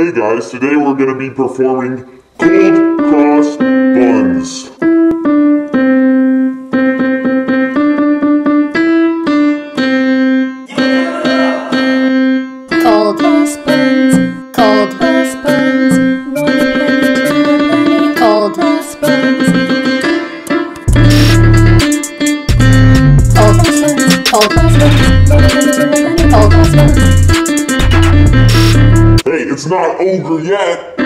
Hey guys, today we're going to be performing Cold Cross Buns. Cold cross buns, cold cross buns, cold cross buns. Cold cross buns, cold cross buns, it's not over yet!